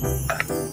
Bye.